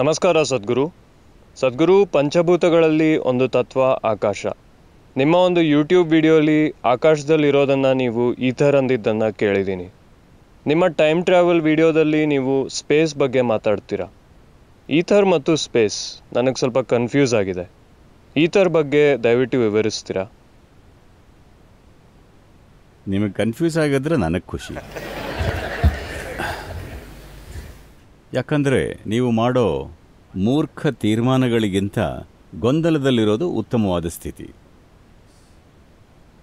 ನಮಸ್ಕಾರ ಸದ್ಗುರು. ಸದ್ಗುರು ಪಂಚಭೂತಗಳಲ್ಲಿ ಒಂದು ತತ್ವ ಆಕಾಶ. ನಿಮ್ಮ ಒಂದು ಯೂಟ್ಯೂಬ್ ವಿಡಿಯೋಲಿ ಆಕಾಶದಲ್ಲಿರೋದನ್ನು ನೀವು ಈಥರ್ ಅಂದಿದ್ದನ್ನು ಕೇಳಿದ್ದೀನಿ. ನಿಮ್ಮ ಟೈಮ್ ಟ್ರಾವೆಲ್ ವಿಡಿಯೋದಲ್ಲಿ ನೀವು ಸ್ಪೇಸ್ ಬಗ್ಗೆ ಮಾತಾಡ್ತೀರಾ? ಈಥರ್ ಮತ್ತು ಸ್ಪೇಸ್ ನನಗೆ ಸ್ವಲ್ಪ ಕನ್ಫ್ಯೂಸ್ ಆಗಿದೆ. ಈಥರ್ ಬಗ್ಗೆ ದಯವಿಟ್ಟು ವಿವರಿಸ್ತೀರಾ? ನಿಮಗೆ ಕನ್ಫ್ಯೂಸ್ ಆಗಿದ್ರೆ ನನಗೆ ಖುಷಿ. ಯಾಕಂದರೆ ನೀವು ಮಾಡೋ ಮೂರ್ಖ ತೀರ್ಮಾನಗಳಿಗಿಂತ ಗೊಂದಲದಲ್ಲಿರೋದು ಉತ್ತಮವಾದ ಸ್ಥಿತಿ.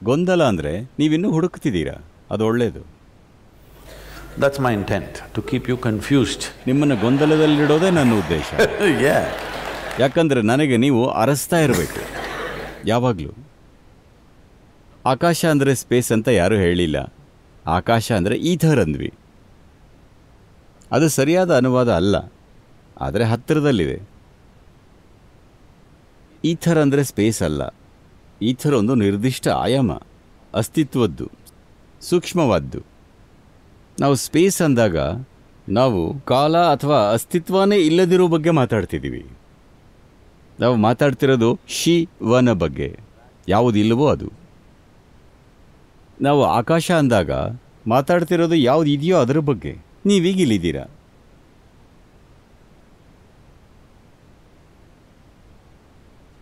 ಗೊಂದಲ ಅಂದರೆ ನೀವಿನ್ನೂ ಹುಡುಕ್ತಿದ್ದೀರಾ? ಅದು ಒಳ್ಳೆಯದು that's my intent to keep you confused ನಿಮ್ಮನ್ನು ಗೊಂದಲದಲ್ಲಿಡೋದೇ ನನ್ನ ಉದ್ದೇಶ. ಯಾಕಂದರೆ ನನಗೆ ನೀವು ಅರಸ್ತಾ ಇರಬೇಕು. ಯಾವಾಗಲೂ. ಆಕಾಶ ಅಂದರೆ ಸ್ಪೇಸ್ ಅಂತ ಯಾರೂ ಹೇಳಿಲ್ಲ. ಆಕಾಶ ಅಂದರೆ ಈಥರ್ ಅಂದ್ವಿ. ಅದು ಸರಿಯಾದ ಅನುವಾದ ಅಲ್ಲ, ಆದರೆ ಹತ್ತಿರದಲ್ಲಿದೆ. ಈಥರ್ ಅಂದರೆ ಸ್ಪೇಸ್ ಅಲ್ಲ. ಈಥರ್ ಒಂದು ನಿರ್ದಿಷ್ಟ ಆಯಾಮ, ಅಸ್ತಿತ್ವದ್ದು, ಸೂಕ್ಷ್ಮವಾದ್ದು. ನಾವು ಸ್ಪೇಸ್ ಅಂದಾಗ ನಾವು ಕಾಲ ಅಥವಾ ಅಸ್ತಿತ್ವನೇ ಇಲ್ಲದಿರೋ ಬಗ್ಗೆ ಮಾತಾಡ್ತಿದ್ದೀವಿ. ನಾವು ಮಾತಾಡ್ತಿರೋದು ಶಿವನ ಬಗ್ಗೆ, ಯಾವುದಿಲ್ಲವೋ ಅದು. ನಾವು ಆಕಾಶ ಅಂದಾಗ ಮಾತಾಡ್ತಿರೋದು ಯಾವುದು ಇದೆಯೋ ಅದರ ಬಗ್ಗೆ. ನೀವೀಗ ಇಲ್ಲಿದ್ದೀರಾ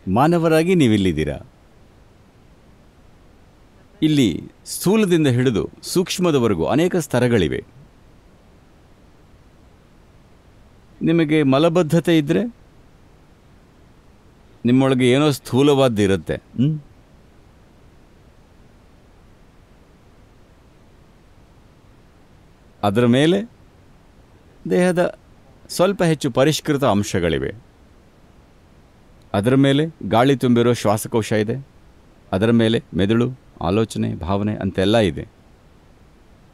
ಮಾನವರಾಗಿ ನೀವಿಲ್ಲಿದ್ದೀರಾ? ಇಲ್ಲಿ ಸ್ಥೂಲದಿಂದ ಹಿಡಿದು ಸೂಕ್ಷ್ಮದವರೆಗೂ ಅನೇಕ ಸ್ತರಗಳಿವೆ. ನಿಮಗೆ ಮಲಬದ್ಧತೆ ಇದ್ದರೆ ನಿಮ್ಮೊಳಗೆ ಏನೋ ಸ್ಥೂಲವಾದ್ದು ಇರುತ್ತೆ ಅದರ ಮೇಲೆ ದೇಹದ ಸ್ವಲ್ಪ ಹೆಚ್ಚು ಪರಿಷ್ಕೃತ ಅಂಶಗಳಿವೆ. ಅದರ ಮೇಲೆ ಗಾಳಿ ತುಂಬಿರೋ ಶ್ವಾಸಕೋಶ ಇದೆ. ಅದರ ಮೇಲೆ ಮೆದುಳು, ಆಲೋಚನೆ, ಭಾವನೆ ಅಂತೆಲ್ಲ ಇದೆ.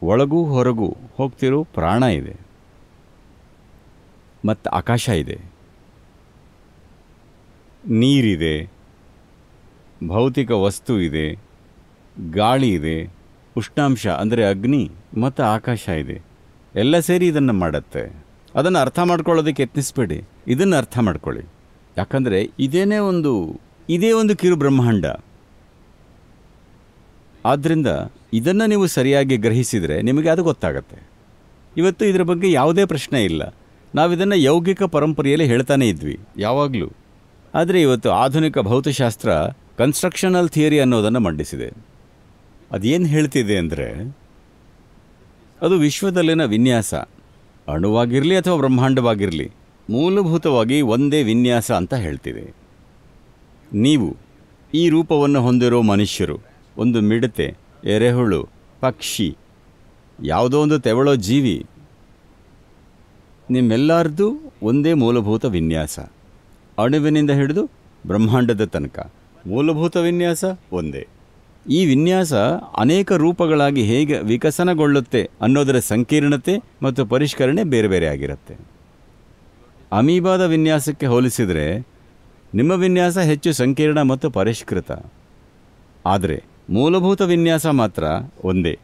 ಒಳಗೂ ಹೊರಗೂ ಹೋಗ್ತಿರೋ ಪ್ರಾಣ ಇದೆ. ಮತ್ತು ಆಕಾಶ ಇದೆ. ನೀರಿದೆ. ಭೌತಿಕ ವಸ್ತು ಇದೆ. ಗಾಳಿ ಇದೆ. ಉಷ್ಣಾಂಶ, ಅಂದರೆ ಅಗ್ನಿ ಮತ್ತು ಆಕಾಶ ಇದೆ. ಎಲ್ಲ ಸೇರಿ ಇದನ್ನು ಮಾಡುತ್ತೆ. ಅದನ್ನು ಅರ್ಥ ಮಾಡ್ಕೊಳ್ಳೋದಕ್ಕೆ ಯತ್ನಿಸ್ಬೇಡಿ. ಇದನ್ನು ಅರ್ಥ ಮಾಡ್ಕೊಳ್ಳಿ. ಯಾಕಂದರೆ ಇದೇನೇ ಒಂದು, ಇದೇ ಒಂದು ಕಿರು ಬ್ರಹ್ಮಾಂಡ. ಆದ್ದರಿಂದ ಇದನ್ನು ನೀವು ಸರಿಯಾಗಿ ಗ್ರಹಿಸಿದರೆ ನಿಮಗೆ ಅದು ಗೊತ್ತಾಗತ್ತೆ. ಇವತ್ತು ಇದರ ಬಗ್ಗೆ ಯಾವುದೇ ಪ್ರಶ್ನೆ ಇಲ್ಲ. ನಾವಿದನ್ನು ಯೌಗಿಕ ಪರಂಪರೆಯಲ್ಲಿ ಹೇಳ್ತಾನೇ ಇದ್ವಿ, ಯಾವಾಗಲೂ. ಆದರೆ ಇವತ್ತು ಆಧುನಿಕ ಭೌತಶಾಸ್ತ್ರ ಕನ್ಸ್ಟ್ರಕ್ಷನಲ್ ಥಿಯರಿ ಅನ್ನೋದನ್ನು ಮಂಡಿಸಿದೆ. ಅದೇನು ಹೇಳ್ತಿದೆ ಅಂದರೆ, ಅದು ವಿಶ್ವದಲ್ಲಿನ ವಿನ್ಯಾಸ. ಅಣುವಾಗಿರಲಿ ಅಥವಾ ಬ್ರಹ್ಮಾಂಡವಾಗಿರಲಿ, ಮೂಲಭೂತವಾಗಿ ಒಂದೇ ವಿನ್ಯಾಸ ಅಂತ ಹೇಳ್ತಿದೆ. ನೀವು ಈ ರೂಪವನ್ನು ಹೊಂದಿರೋ ಮನುಷ್ಯರು, ಒಂದು ಮಿಡತೆ, ಎರೆಹುಳು, ಪಕ್ಷಿ, ಯಾವುದೋ ಒಂದು ತೆವಳೋ ಜೀವಿ ನಿಮ್ಮೆಲ್ಲರದ್ದು ಒಂದೇ ಮೂಲಭೂತ ವಿನ್ಯಾಸ. ಅಣುವಿನಿಂದ ಹಿಡಿದು ಬ್ರಹ್ಮಾಂಡದ ತನಕ ಮೂಲಭೂತ ವಿನ್ಯಾಸ ಒಂದೇ. ಈ ವಿನ್ಯಾಸ ಅನೇಕ ರೂಪಗಳಾಗಿ ಹೇಗೆ ವಿಕಸನಗೊಳ್ಳುತ್ತೆ ಅನ್ನೋದರ ಸಂಕೀರ್ಣತೆ ಮತ್ತು ಪರಿಷ್ಕರಣೆ ಬೇರೆ ಬೇರೆ ಆಗಿರುತ್ತೆ. ಅಮೀಬಾದ ವಿನ್ಯಾಸಕ್ಕೆ ಹೋಲಿಸಿದರೆ ನಿಮ್ಮ ವಿನ್ಯಾಸ ಹೆಚ್ಚು ಸಂಕೀರ್ಣ ಮತ್ತು ಪರಿಷ್ಕೃತ. ಆದರೆ ಮೂಲಭೂತ ವಿನ್ಯಾಸ ಮಾತ್ರ ಒಂದೇ.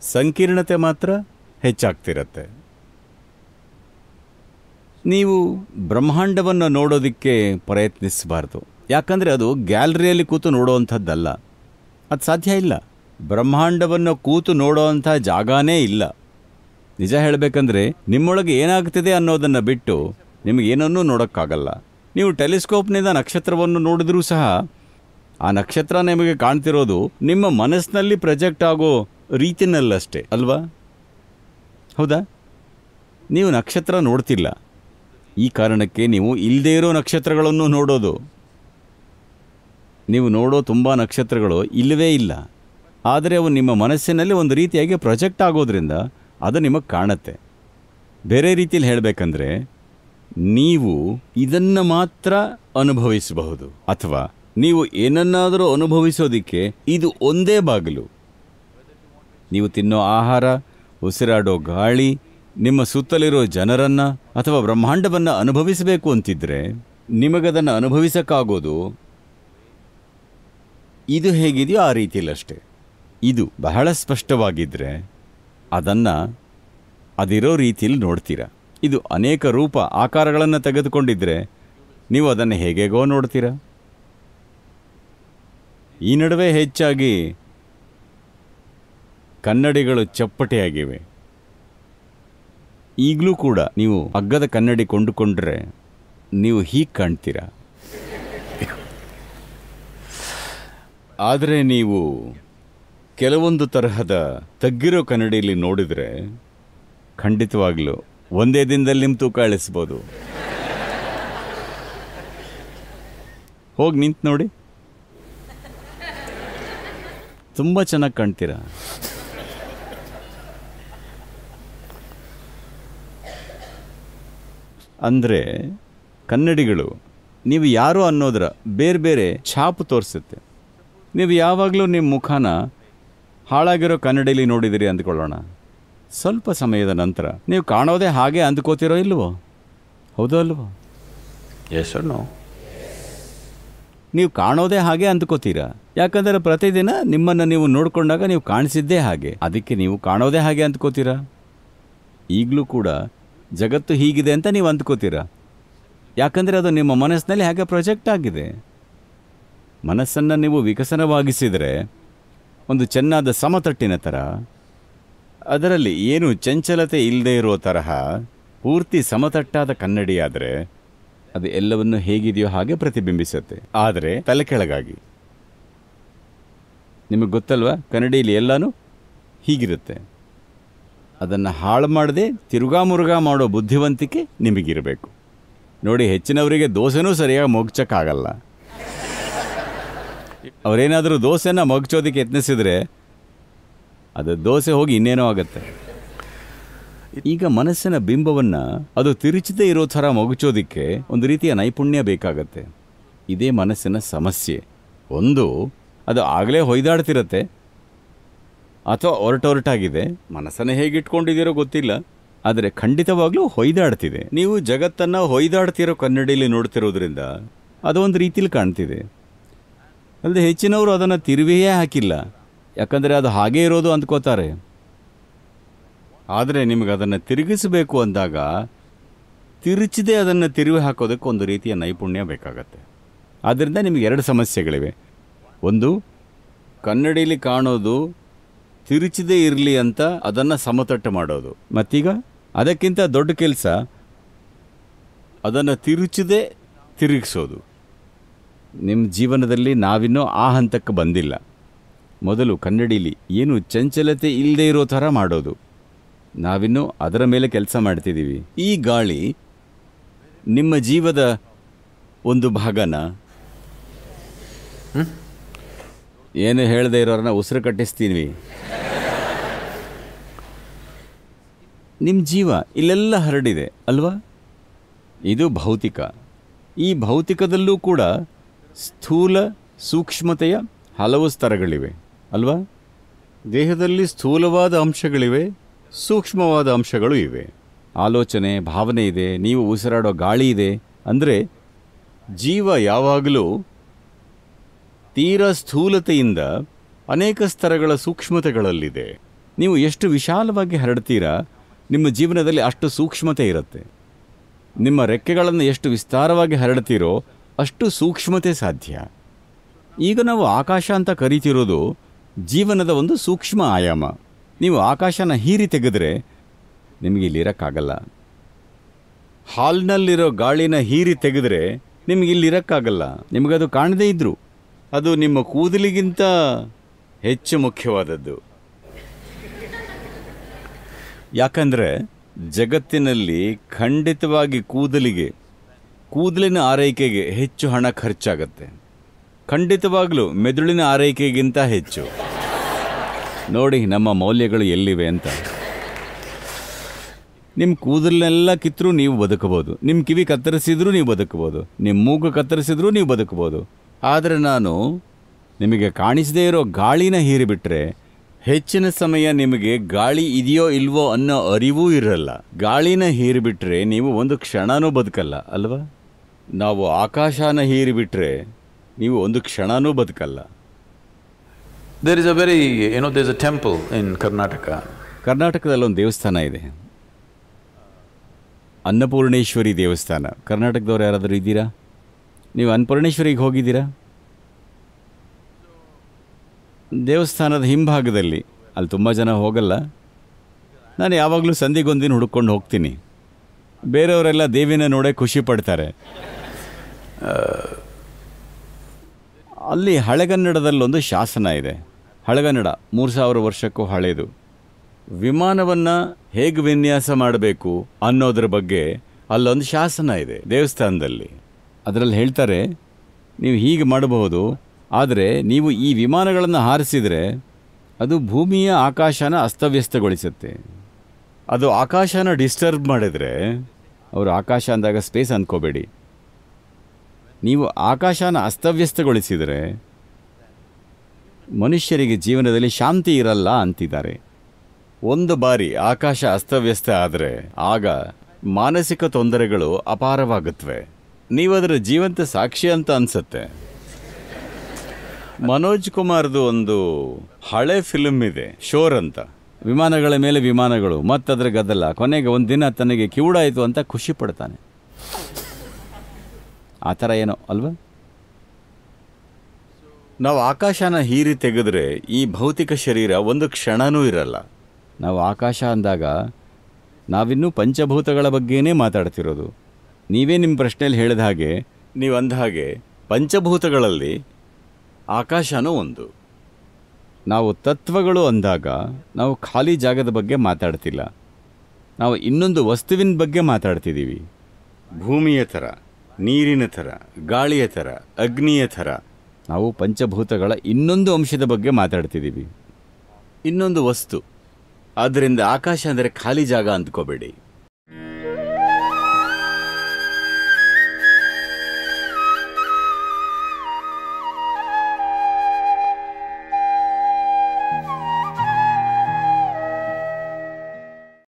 ಸಂಕೀರ್ಣತೆ ಮಾತ್ರ ಹೆಚ್ಚಾಗ್ತಿರತ್ತೆ. ನೀವು ಬ್ರಹ್ಮಾಂಡವನ್ನು ನೋಡೋದಕ್ಕೆ ಪ್ರಯತ್ನಿಸಬಾರ್ದು. ಯಾಕಂದರೆ ಅದು ಗ್ಯಾಲರಿಯಲ್ಲಿ ಕೂತು ನೋಡುವಂಥದ್ದಲ್ಲ. ಅದು ಸಾಧ್ಯ ಇಲ್ಲ. ಬ್ರಹ್ಮಾಂಡವನ್ನು ಕೂತು ನೋಡೋವಂಥ ಜಾಗನೇ ಇಲ್ಲ. ನಿಜ ಹೇಳಬೇಕಂದ್ರೆ ನಿಮ್ಮೊಳಗೆ ಏನಾಗ್ತಿದೆ ಅನ್ನೋದನ್ನು ಬಿಟ್ಟು ನಿಮಗೇನನ್ನೂ ನೋಡೋಕ್ಕಾಗಲ್ಲ. ನೀವು ಟೆಲಿಸ್ಕೋಪ್ನಿಂದ ನಕ್ಷತ್ರವನ್ನು ನೋಡಿದ್ರೂ ಸಹ ಆ ನಕ್ಷತ್ರ ನಿಮಗೆ ಕಾಣ್ತಿರೋದು ನಿಮ್ಮ ಮನಸ್ಸಿನಲ್ಲಿ ಪ್ರೊಜೆಕ್ಟ್ ಆಗೋ ರೀತಿನಲ್ಲಷ್ಟೇ, ಅಲ್ವಾ? ಹೌದಾ? ನೀವು ನಕ್ಷತ್ರ ನೋಡ್ತಿಲ್ಲ. ಈ ಕಾರಣಕ್ಕೆ ನೀವು ಇಲ್ಲದೇ ಇರೋ ನಕ್ಷತ್ರಗಳನ್ನು ನೋಡೋದು. ನೀವು ನೋಡೋ ತುಂಬ ನಕ್ಷತ್ರಗಳು ಇಲ್ಲವೇ ಇಲ್ಲ. ಆದರೆ ಅವು ನಿಮ್ಮ ಮನಸ್ಸಿನಲ್ಲಿ ಒಂದು ರೀತಿಯಾಗಿ ಪ್ರೊಜೆಕ್ಟ್ ಆಗೋದ್ರಿಂದ ಅದು ನಿಮಗೆ ಕಾಣುತ್ತೆ. ಬೇರೆ ರೀತಿಯಲ್ಲಿ ಹೇಳಬೇಕಂದ್ರೆ, ನೀವು ಇದನ್ನು ಮಾತ್ರ ಅನುಭವಿಸಬಹುದು. ಅಥವಾ ನೀವು ಏನನ್ನಾದರೂ ಅನುಭವಿಸೋದಕ್ಕೆ ಇದು ಒಂದೇ ಬಾಗಿಲು. ನೀವು ತಿನ್ನೋ ಆಹಾರ, ಉಸಿರಾಡೋ ಗಾಳಿ, ನಿಮ್ಮ ಸುತ್ತಲಿರೋ ಜನರನ್ನು ಅಥವಾ ಬ್ರಹ್ಮಾಂಡವನ್ನು ಅನುಭವಿಸಬೇಕು ಅಂತಿದ್ರೆ ನಿಮಗದನ್ನು ಅನುಭವಿಸಕ್ಕಾಗೋದು ಇದು ಹೇಗಿದೆಯೋ ಆ ರೀತಿಯಲ್ಲಷ್ಟೇ. ಇದು ಬಹಳ ಸ್ಪಷ್ಟವಾಗಿದ್ದರೆ ಅದನ್ನು ಅದಿರೋ ರೀತಿಯಲ್ಲಿ ನೋಡ್ತೀರ. ಇದು ಅನೇಕ ರೂಪ ಆಕಾರಗಳನ್ನು ತೆಗೆದುಕೊಂಡಿದ್ದರೆ ನೀವು ಅದನ್ನು ಹೇಗೆಗೋ ನೋಡ್ತೀರ. ಈ ನಡುವೆ ಹೆಚ್ಚಾಗಿ ಕನ್ನಡಿಗಳು ಚಪ್ಪಟೆಯಾಗಿವೆ. ಈಗಲೂ ಕೂಡ ನೀವು ಅಗ್ಗದ ಕನ್ನಡಿ ಕೊಂಡುಕೊಂಡ್ರೆ ನೀವು ಹೀಗೆ ಕಾಣ್ತೀರಾ. ಆದರೆ ನೀವು ಕೆಲವೊಂದು ತರಹದ ತಗ್ಗಿರೋ ಕನ್ನಡಿಯಲ್ಲಿ ನೋಡಿದರೆ ಖಂಡಿತವಾಗ್ಲೂ ಒಂದೇ ದಿನದಲ್ಲಿ ನಿಮ್ಮ ತೂಕ ಅಳಿಸ್ಬೋದು. ಹೋಗಿ ನಿಂತು ನೋಡಿ. ತುಂಬ ಚೆನ್ನಾಗಿ ಕಾಣ್ತೀರಾ? ಅಂದರೆ ಕನ್ನಡಿಗಳು ನೀವು ಯಾರು ಅನ್ನೋದರ ಬೇರೆ ಬೇರೆ ಛಾಪು ತೋರಿಸುತ್ತೆ. ನೀವು ಯಾವಾಗಲೂ ನಿಮ್ಮ ಮುಖನ ಹಾಳಾಗಿರೋ ಕನ್ನಡಿಲಿ ನೋಡಿದಿರಿ ಅಂದ್ಕೊಳ್ಳೋಣ. ಸ್ವಲ್ಪ ಸಮಯದ ನಂತರ ನೀವು ಕಾಣೋದೇ ಹಾಗೆ ಅಂದ್ಕೋತಿರೋ ಇಲ್ವೋ? ಹೌದು ಅಲ್ವೋ? Or ನೀವು ಕಾಣೋದೇ ಹಾಗೆ ಅಂದ್ಕೋತೀರಾ? ಯಾಕಂದರೆ ಪ್ರತಿದಿನ ನಿಮ್ಮನ್ನು ನೀವು ನೋಡಿಕೊಂಡಾಗ ನೀವು ಕಾಣಿಸಿದ್ದೇ ಹಾಗೆ. ಅದಕ್ಕೆ ನೀವು ಕಾಣೋದೇ ಹಾಗೆ ಅಂದ್ಕೋತೀರಾ? ಈಗಲೂ ಕೂಡ ಜಗತ್ತು ಹೀಗಿದೆ ಅಂತ ನೀವು ಅಂದ್ಕೋತೀರಾ? ಯಾಕಂದರೆ ಅದು ನಿಮ್ಮ ಮನಸ್ಸಿನಲ್ಲಿ ಹಾಗೆ ಪ್ರೊಜೆಕ್ಟ್ ಆಗಿದೆ? ಮನಸ್ಸನ್ನು ನೀವು ವಿಕಸನವಾಗಿಸಿದರೆ ಒಂದು ಚೆನ್ನಾದ ಸಮತಟ್ಟಿನ ಥರ ಅದರಲ್ಲಿ ಏನು ಚಂಚಲತೆ ಇಲ್ಲದೆ ಇರೋ ತರಹ ಪೂರ್ತಿ ಸಮತಟ್ಟಾದ ಕನ್ನಡಿಯಾದರೆ ಅದು ಎಲ್ಲವನ್ನು ಹೇಗಿದೆಯೋ ಹಾಗೆ ಪ್ರತಿಬಿಂಬಿಸುತ್ತೆ. ಆದರೆ ತಲೆ ಕೆಳಗಾಗಿ. ನಿಮಗೆ ಗೊತ್ತಲ್ವಾ? ಕನ್ನಡಿಯಲ್ಲಿ ಎಲ್ಲನೂ ಹೀಗಿರುತ್ತೆ. ಅದನ್ನು ಹಾಳು ಮಾಡದೆ ತಿರುಗಾ ಮುರುಗಾ ಮಾಡೋ ಬುದ್ಧಿವಂತಿಕೆ ನಿಮಗಿರಬೇಕು. ನೋಡಿ, ಹೆಚ್ಚಿನವರಿಗೆ ದೋಸೆನೂ ಸರಿಯಾಗಿ ಮೊಗ್ಚಕ್ಕಾಗಲ್ಲ. ಅವರೇನಾದರೂ ದೋಸೆನ ಮಗಚೋದಕ್ಕೆ ಯತ್ನಿಸಿದರೆ ಅದು ದೋಸೆ ಹೋಗಿ ಇನ್ನೇನೋ ಆಗುತ್ತೆ. ಈಗ ಮನಸ್ಸಿನ ಬಿಂಬವನ್ನು ಅದು ತಿರುಚದೇ ಇರೋ ಥರ ಮಗುಚೋದಕ್ಕೆ ಒಂದು ರೀತಿಯ ನೈಪುಣ್ಯ ಬೇಕಾಗತ್ತೆ. ಇದೇ ಮನಸ್ಸಿನ ಸಮಸ್ಯೆ. ಒಂದು, ಅದು ಆಗಲೇ ಹೊಯ್ದಾಡ್ತಿರತ್ತೆ. ಅಥವಾ ಒರಟೊರಟಾಗಿದೆ. ಮನಸ್ಸನ್ನು ಹೇಗೆ ಇಟ್ಕೊಂಡಿದ್ದೀರೋ ಗೊತ್ತಿಲ್ಲ. ಆದರೆ ಖಂಡಿತವಾಗ್ಲೂ ಹೊಯ್ದಾಡ್ತಿದೆ. ನೀವು ಜಗತ್ತನ್ನು ಹೊಯ್ದಾಡ್ತಿರೋ ಕನ್ನಡಿಯಲ್ಲಿ ನೋಡ್ತಿರೋದ್ರಿಂದ ಅದು ಒಂದು ರೀತಿಲಿ ಕಾಣ್ತಿದೆ. ಅಲ್ಲದೆ ಹೆಚ್ಚಿನವರು ಅದನ್ನು ತಿರುವಿಯೇ ಹಾಕಿಲ್ಲ. ಯಾಕಂದರೆ ಅದು ಹಾಗೇ ಇರೋದು ಅಂದ್ಕೋತಾರೆ. ಆದರೆ ನಿಮಗೆ ಅದನ್ನು ತಿರುಗಿಸಬೇಕು ಅಂದಾಗ ತಿರುಚದೆ ಅದನ್ನು ತಿರುವಿ ಹಾಕೋದಕ್ಕೆ ಒಂದು ರೀತಿಯ ನೈಪುಣ್ಯ ಬೇಕಾಗತ್ತೆ. ಆದ್ದರಿಂದ ನಿಮಗೆ ಎರಡು ಸಮಸ್ಯೆಗಳಿವೆ. ಒಂದು ಕನ್ನಡಿಯಲ್ಲಿ ಕಾಣೋದು ತಿರುಚದೇ ಇರಲಿ ಅಂತ ಅದನ್ನು ಸಮತಟ್ಟು ಮಾಡೋದು. ಮತ್ತೀಗ, ಅದಕ್ಕಿಂತ ದೊಡ್ಡ ಕೆಲಸ ಅದನ್ನು ತಿರುಚದೆ ತಿರುಗಿಸೋದು. ನಿಮ್ಮ ಜೀವನದಲ್ಲಿ ನಾವಿನ್ನೂ ಆ ಹಂತಕ್ಕೆ ಬಂದಿಲ್ಲ. ಮೊದಲು ಕನ್ನಡಿಲಿ ಏನು ಚಂಚಲತೆ ಇಲ್ಲದೆ ಇರೋ ಥರ ಮಾಡೋದು. ನಾವಿನ್ನೂ ಅದರ ಮೇಲೆ ಕೆಲಸ ಮಾಡ್ತಿದ್ದೀವಿ. ಈ ಗಾಳಿ ನಿಮ್ಮ ಜೀವದ ಒಂದು ಭಾಗನ? ಏನು ಹೇಳದೆ ಇರೋರನ್ನ ಉಸಿರು ಕಟ್ಟಿಸ್ತೀವಿ ನಿಮ್ಮ ಜೀವ ಇಲ್ಲೆಲ್ಲ ಹರಡಿದೆ ಅಲ್ವಾ? ಇದು ಭೌತಿಕ. ಈ ಭೌತಿಕದಲ್ಲೂ ಕೂಡ ಸ್ಥೂಲ ಸೂಕ್ಷ್ಮತೆಯ ಹಲವು ಸ್ತರಗಳಿವೆ, ಅಲ್ವಾ? ದೇಹದಲ್ಲಿ ಸ್ಥೂಲವಾದ ಅಂಶಗಳಿವೆ, ಸೂಕ್ಷ್ಮವಾದ ಅಂಶಗಳು ಇವೆ. ಆಲೋಚನೆ, ಭಾವನೆ ಇದೆ, ನೀವು ಉಸಿರಾಡೋ ಗಾಳಿ ಇದೆ. ಅಂದರೆ ಜೀವ ಯಾವಾಗಲೂ ತೀರ ಸ್ಥೂಲತೆಯಿಂದ ಅನೇಕ ಸ್ತರಗಳ ಸೂಕ್ಷ್ಮತೆಗಳಲ್ಲಿದೆ. ನೀವು ಎಷ್ಟು ವಿಶಾಲವಾಗಿ ಹರಡ್ತೀರಾ, ನಿಮ್ಮ ಜೀವನದಲ್ಲಿ ಅಷ್ಟು ಸೂಕ್ಷ್ಮತೆ ಇರುತ್ತೆ. ನಿಮ್ಮ ರೆಕ್ಕೆಗಳನ್ನು ಎಷ್ಟು ವಿಸ್ತಾರವಾಗಿ ಹರಡ್ತೀರೋ ಅಷ್ಟು ಸೂಕ್ಷ್ಮತೆ ಸಾಧ್ಯ. ಈಗ ನಾವು ಆಕಾಶ ಅಂತ ಕರಿತಿರೋದು ಜೀವನದ ಒಂದು ಸೂಕ್ಷ್ಮ ಆಯಾಮ. ನೀವು ಆಕಾಶನ ಹೀರಿ ತೆಗೆದರೆ ನಿಮಗೆ ಇಲ್ಲಿರೋಕ್ಕಾಗಲ್ಲ ಹಾಲ್ನಲ್ಲಿರೋ ಗಾಳಿನ ಹೀರಿ ತೆಗೆದ್ರೆ ನಿಮಗೆ ಇಲ್ಲಿರೋಕ್ಕಾಗಲ್ಲ ನಿಮಗದು ಕಾಣದೇ ಇದ್ರು. ಅದು ನಿಮ್ಮ ಕೂದಲಿಗಿಂತ ಹೆಚ್ಚು ಮುಖ್ಯವಾದದ್ದು. ಯಾಕಂದರೆ ಜಗತ್ತಿನಲ್ಲಿ ಖಂಡಿತವಾಗಿ ಕೂದಲಿಗೆ ಕೂದಲಿನ ಆರೈಕೆಗೆ ಹೆಚ್ಚು ಹಣ ಖರ್ಚಾಗತ್ತೆ. ಖಂಡಿತವಾಗಲೂ ಮೆದುಳಿನ ಆರೈಕೆಗಿಂತ ಹೆಚ್ಚು. ನೋಡಿ, ನಮ್ಮ ಮೌಲ್ಯಗಳು ಎಲ್ಲಿವೆ ಅಂತ. ನಿಮ್ಮ ಕೂದಲನ್ನೆಲ್ಲ ಕಿತ್ತರೂ ನೀವು ಬದುಕಬಹುದು. ನಿಮ್ಮ ಕಿವಿ ಕತ್ತರಿಸಿದ್ರೂ ನೀವು ಬದುಕಬಹುದು. ನಿಮ್ಮ ಮೂಗು ಕತ್ತರಿಸಿದ್ರೂ ನೀವು ಬದುಕಬಹುದು. ಆದರೆ ನಾನು ನಿಮಗೆ ಕಾಣಿಸದೇ ಇರೋ ಗಾಳಿನ ಹೀರಿಬಿಟ್ರೆ ಹೆಚ್ಚಿನ ಸಮಯ ನಿಮಗೆ ಗಾಳಿ ಇದೆಯೋ ಇಲ್ವೋ ಅನ್ನೋ ಅರಿವೂ ಇರಲ್ಲ. ಗಾಳಿನ ಹೀರಿಬಿಟ್ರೆ ನೀವು ಒಂದು ಕ್ಷಣನೂ ಬದುಕಲ್ಲ, ಅಲ್ವಾ? ನಾವು ಆಕಾಶನ ಹೀರಿಬಿಟ್ರೆ ನೀವು ಒಂದು ಕ್ಷಣನೂ ಬದುಕಲ್ಲ. ದೇರ್ ಇಸ್ ಅ ವೆರಿ ಏನೋ there is a temple in Karnataka ಕರ್ನಾಟಕದಲ್ಲಿ ಒಂದು ದೇವಸ್ಥಾನ ಇದೆ. ಅನ್ನಪೂರ್ಣೇಶ್ವರಿ ದೇವಸ್ಥಾನ. ಕರ್ನಾಟಕದವ್ರು ಯಾರಾದರೂ ಇದ್ದೀರಾ? ನೀವು ಅನ್ನಪೂರ್ಣೇಶ್ವರಿಗೆ ಹೋಗಿದ್ದೀರಾ? ದೇವಸ್ಥಾನದ ಹಿಂಭಾಗದಲ್ಲಿ. ಅಲ್ಲಿ ತುಂಬ ಜನ ಹೋಗಲ್ಲ. ನಾನು ಯಾವಾಗಲೂ ಸಂಧಿಗೊಂದಿನ ಹುಡುಕೊಂಡು ಹೋಗ್ತೀನಿ. ಬೇರೆಯವರೆಲ್ಲ ದೇವಿನ ನೋಡೇ ಖುಷಿ ಪಡ್ತಾರೆ. ಅಲ್ಲಿ ಹಳೆಗನ್ನಡದಲ್ಲೊಂದು ಶಾಸನ ಇದೆ. ಹಳೆಗನ್ನಡ, ಮೂರು ಸಾವಿರ ವರ್ಷಕ್ಕೂ ಹಳೆಯದು. ವಿಮಾನವನ್ನು ಹೇಗೆ ವಿನ್ಯಾಸ ಮಾಡಬೇಕು ಅನ್ನೋದ್ರ ಬಗ್ಗೆ ಅಲ್ಲೊಂದು ಶಾಸನ ಇದೆ ದೇವಸ್ಥಾನದಲ್ಲಿ. ಅದರಲ್ಲಿ ಹೇಳ್ತಾರೆ, ನೀವು ಹೀಗೆ ಮಾಡಬಹುದು, ಆದರೆ ನೀವು ಈ ವಿಮಾನಗಳನ್ನು ಹಾರಿಸಿದರೆ ಅದು ಭೂಮಿಯ ಆಕಾಶನ ಅಸ್ತವ್ಯಸ್ತಗೊಳಿಸುತ್ತೆ. ಅದು ಆಕಾಶನ ಡಿಸ್ಟರ್ಬ್ ಮಾಡಿದರೆ ಅವರು ಆಕಾಶ ಅಂದಾಗ ಸ್ಪೇಸ್ ಅಂದ್ಕೋಬೇಡಿ ನೀವು ಆಕಾಶನ ಅಸ್ತವ್ಯಸ್ತಗೊಳಿಸಿದರೆ ಮನುಷ್ಯರಿಗೆ ಜೀವನದಲ್ಲಿ ಶಾಂತಿ ಇರಲ್ಲ ಅಂತಿದ್ದಾರೆ. ಒಂದು ಬಾರಿ ಆಕಾಶ ಅಸ್ತವ್ಯಸ್ತ ಆದರೆ ಆಗ ಮಾನಸಿಕ ತೊಂದರೆಗಳು ಅಪಾರವಾಗುತ್ತವೆ. ನೀವು ಅದರ ಜೀವಂತ ಸಾಕ್ಷಿ ಅಂತ ಅನಿಸುತ್ತೆ. ಮನೋಜ್ ಕುಮಾರ್ದು ಒಂದು ಹಳೆ ಫಿಲ್ಮ್ ಇದೆ, ಶೋರ್ ಅಂತ. ವಿಮಾನಗಳ ಮೇಲೆ ವಿಮಾನಗಳು, ಮತ್ತದರ ಗದ್ದಲ, ಕೊನೆಗೆ ಒಂದು ದಿನ ತನಗೆ ಕಿವುಡಾಯಿತು ಅಂತ ಖುಷಿ ಪಡ್ತಾನೆ. ಆ ಥರ ಏನೋ ಅಲ್ವಾ? ನಾವು ಆಕಾಶನ ಹೀರಿ ತೆಗೆದ್ರೆ ಈ ಭೌತಿಕ ಶರೀರ ಒಂದು ಕ್ಷಣನೂ ಇರಲ್ಲ. ನಾವು ಆಕಾಶ ಅಂದಾಗ ನಾವಿನ್ನೂ ಪಂಚಭೂತಗಳ ಬಗ್ಗೆನೇ ಮಾತಾಡ್ತಿರೋದು. ನೀವೇ ನಿಮ್ಮ ಪ್ರಶ್ನೆಯಲ್ಲಿ ಹೇಳಿದ ಹಾಗೆ ನೀವು ಅಂದ ಹಾಗೆ ಪಂಚಭೂತಗಳಲ್ಲಿ ಆಕಾಶನೂ ಒಂದು. ನಾವು ತತ್ವಗಳು ಅಂದಾಗ ನಾವು ಖಾಲಿ ಜಾಗದ ಬಗ್ಗೆ ಮಾತಾಡ್ತಿಲ್ಲ. ನಾವು ಇನ್ನೊಂದು ವಸ್ತುವಿನ ಬಗ್ಗೆ ಮಾತಾಡ್ತಿದ್ದೀವಿ ಭೂಮಿಯ ಥರ. ನೀರಿನ ಥರ, ಗಾಳಿಯ ಥರ, ಅಗ್ನಿಯ ಥರ ನಾವು ಪಂಚಭೂತಗಳ ಇನ್ನೊಂದು ಅಂಶದ ಬಗ್ಗೆ ಮಾತಾಡ್ತಿದ್ದೀವಿ. ಇನ್ನೊಂದು ವಸ್ತು. ಆದ್ದರಿಂದ ಆಕಾಶ ಅಂದರೆ ಖಾಲಿ ಜಾಗ ಅಂದ್ಕೋಬೇಡಿ.